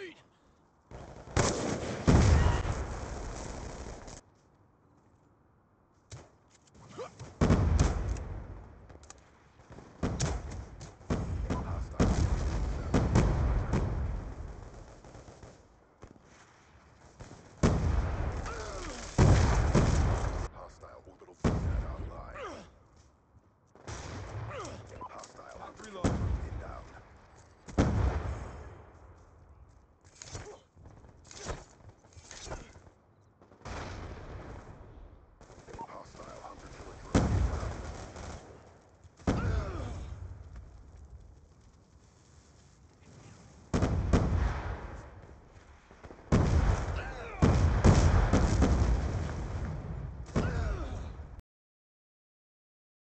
Retreat!